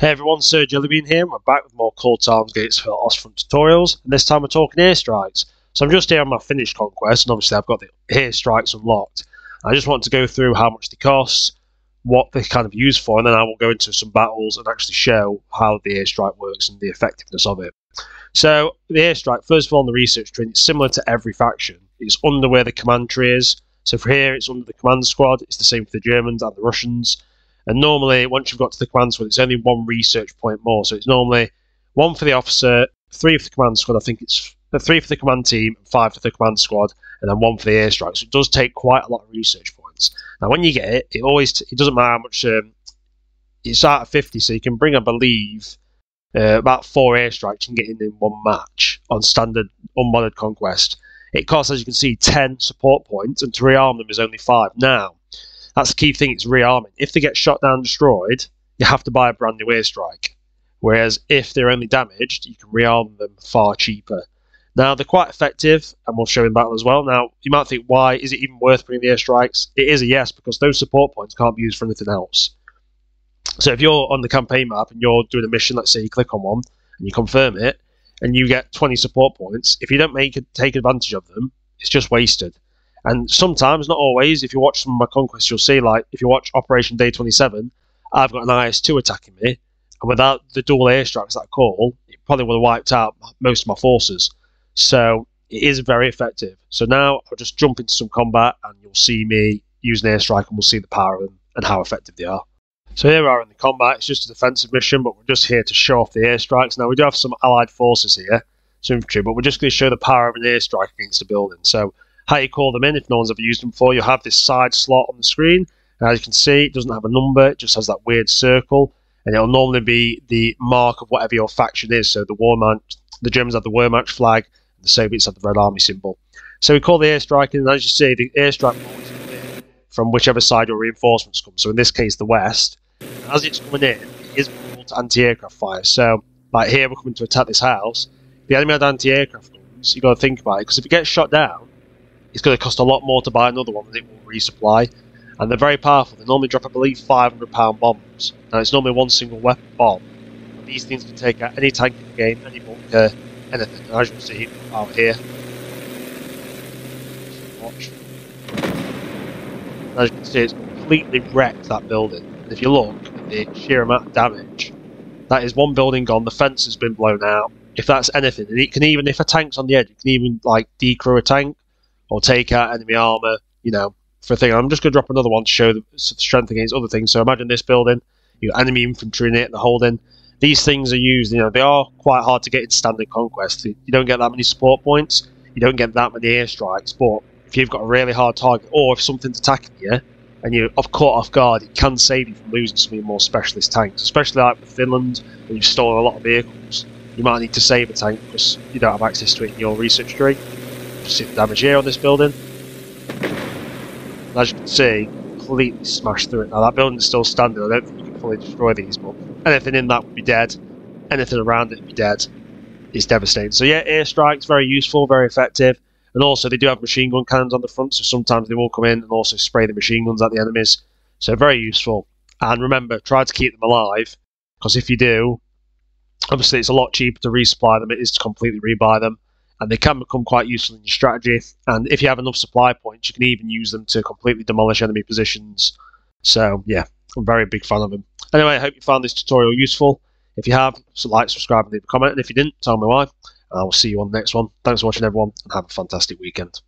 Hey everyone, Sir Jellybean here, we're back with more Call to Arms Gates for Ostfront tutorials, and this time we're talking airstrikes. So I'm just here on my finished conquest, and obviously I've got the airstrikes unlocked. I just want to go through how much they cost, what they're kind of used for, and then I will go into some battles and actually show how the airstrike works and the effectiveness of it. So the airstrike, first of all, on the research tree, it's similar to every faction. It's under where the command tree is. So for here, it's under the command squad. It's the same for the Germans and the Russians. And normally, once you've got to the command squad, it's only one research point more. So it's normally one for the officer, three for the command squad. I think it's uh, three for the command team, five for the command squad, and then one for the airstrike. So it does take quite a lot of research points. Now, when you get it, it always it doesn't matter how much. Um, it's out of 50, so you can bring, I believe, uh, about four airstrikes and get in in one match on standard unmodded conquest. It costs, as you can see, 10 support points, and to rearm them is only 5. Now, that's the key thing, it's rearming. If they get shot down destroyed, you have to buy a brand new airstrike. Whereas if they're only damaged, you can rearm them far cheaper. Now, they're quite effective, and we'll show in battle as well. Now, you might think, why is it even worth bringing the airstrikes? It is a yes, because those support points can't be used for anything else. So if you're on the campaign map and you're doing a mission, let's say you click on one and you confirm it, and you get 20 support points, if you don't make take advantage of them, it's just wasted. And sometimes, not always, if you watch some of my conquests, you'll see, like, if you watch Operation Day 27, I've got an IS-2 attacking me, and without the dual airstrikes that call, it probably would have wiped out most of my forces. So it is very effective. So now I'll just jump into some combat, and you'll see me use an airstrike, and we'll see the power of them and how effective they are. So here we are in the combat. It's just a defensive mission, but we're just here to show off the airstrikes. Now we do have some allied forces here, some infantry, but we're just going to show the power of an airstrike against a building. So how you call them in, if no one's ever used them before, you have this side slot on the screen. And as you can see, it doesn't have a number; it just has that weird circle, and it'll normally be the mark of whatever your faction is. So the Wehrmacht, the Germans have the Wehrmacht flag, the Soviets have the Red Army symbol. So we call the airstrike, and as you see, the airstrike from whichever side your reinforcements come. So in this case, the west. As it's coming in, it is anti-aircraft fire. So, like here, we're coming to attack this house. The enemy had anti-aircraft guns. You got to think about it because if it gets shot down, it's going to cost a lot more to buy another one than it will resupply. And they're very powerful. They normally drop, I believe, 500 pound bombs. Now it's normally one single weapon bomb. And these things can take out any tank in the game, any bunker, anything. And as you can see out here, watch. As you can see, it's completely wrecked that building. And if you look at the sheer amount of damage, that is one building gone. The fence has been blown out. If that's anything, and it can even, if a tank's on the edge, it can even like decrew a tank or take out enemy armor. You know, for a thing. I'm just going to drop another one to show the strength against other things. So imagine this building, you enemy infantry in it, the holding. These things are used. You know, they are quite hard to get in standard conquest. You don't get that many support points. You don't get that many airstrikes. But if you've got a really hard target, or if something's attacking you, and you're caught off guard, it can save you from losing some of your more specialist tanks. Especially like with Finland, when you've stolen a lot of vehicles, you might need to save a tank because you don't have access to it in your research tree. The damage here on this building. As you can see, completely smashed through it. Now that building's still standing. I don't think you can fully destroy these, but anything in that would be dead. Anything around it would be dead. It's devastating. So yeah, airstrikes very useful, very effective. And also, they do have machine gun cannons on the front, so sometimes they will come in and also spray the machine guns at the enemies. So, very useful. And remember, try to keep them alive, because if you do, obviously it's a lot cheaper to resupply them, it is to completely rebuy them. And they can become quite useful in your strategy. And if you have enough supply points, you can even use them to completely demolish enemy positions. So, yeah, I'm very big fan of them. Anyway, I hope you found this tutorial useful. If you have, so like, subscribe, and leave a comment. And if you didn't, tell me why. I will see you on the next one. Thanks for watching, everyone, and have a fantastic weekend.